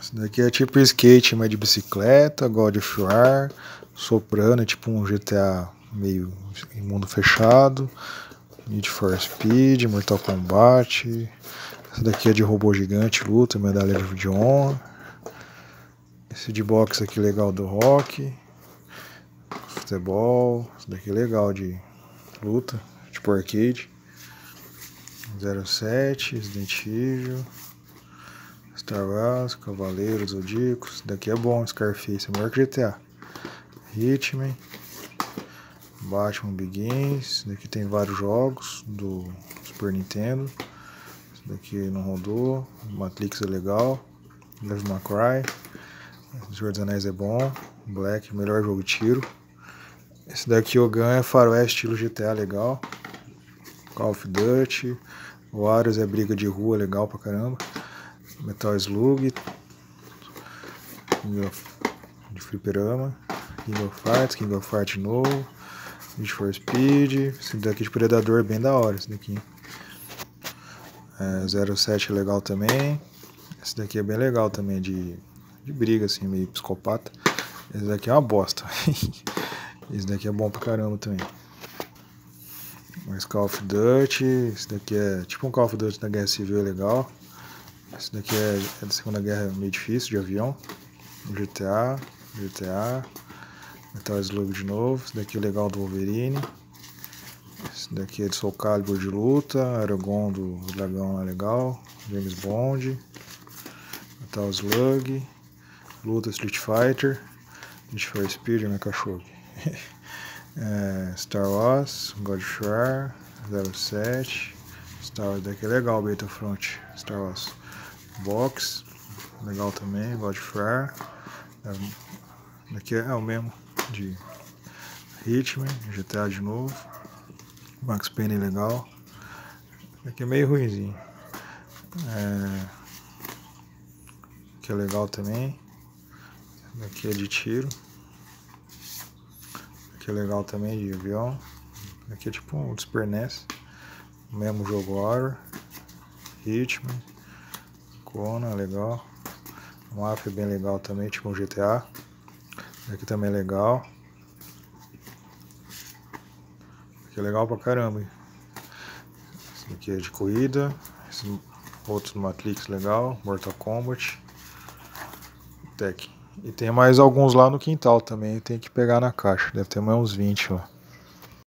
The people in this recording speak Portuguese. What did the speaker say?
Esse daqui é tipo skate, mas de bicicleta, God of War, soprano, é tipo um GTA meio em mundo fechado. Need for Speed, Mortal Kombat. Esse daqui é de robô gigante, luta, medalha de honra. Esse de boxe aqui legal do rock. Futebol. Esse daqui é legal de luta, tipo arcade. 07, Resident Evil. Star Wars, Cavaleiros, Zodíacos. Daqui é bom, Scarface, é melhor que GTA. Hitman. Batman Begins. Daqui tem vários jogos do Super Nintendo. Esse daqui não rodou. Matrix é legal. Devil May Cry. Senhor dos Anéis é bom. Black, melhor jogo de tiro. Esse daqui o Gun é faroeste estilo GTA legal. Call of Duty. Warriors é briga de rua legal pra caramba. Metal Slug, King of, de Fliperama, King of Fights, King of Fight novo, Need for Speed, esse daqui de Predador é bem da hora, esse daqui. É, 07 é legal também, esse daqui é bem legal também, de, de briga assim, meio psicopata. Esse daqui é uma bosta. esse daqui é bom pra caramba também. Mas Call of Duty, esse daqui é tipo um Call of Duty da Guerra Civil é legal. Esse daqui é, é da Segunda Guerra meio difícil de avião. GTA, GTA. Metal Slug de novo. Esse daqui é legal do Wolverine. Esse daqui é de Soul Calibur de luta. Aragon do Dragão é legal. James Bond. Metal Slug. Luta Street Fighter. Need for Speed, meu cachorro. é, Star Wars, God of War, 07. Star Wars daqui é legal, Battlefront, Star Wars. Box, legal também, God of War. Daqui é o mesmo de Hitman, GTA de novo. Max Payne legal. Aqui é meio ruimzinho. É... Aqui é legal também. Aqui é de tiro. Aqui é legal também de avião. Aqui é tipo um Super NES. Mesmo jogo Horror. Hitman. Kona, legal. Mapa é bem legal também, tipo um GTA. Aqui também é legal. Aqui é legal pra caramba. Esse aqui é de corrida. Esse outro do Matrix legal. Mortal Kombat. Tech. E tem mais alguns lá no quintal também. Tem que pegar na caixa. Deve ter mais uns 20 lá.